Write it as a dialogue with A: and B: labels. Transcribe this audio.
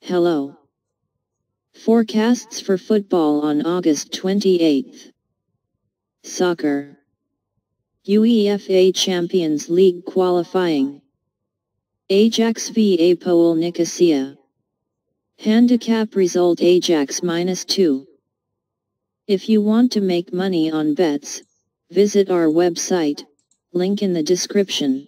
A: Hello. Forecasts for football on August 28th. Soccer. UEFA Champions League qualifying. Ajax v Apoel Nicosia. Handicap result Ajax minus 2. If you want to make money on bets, visit our website, link in the description.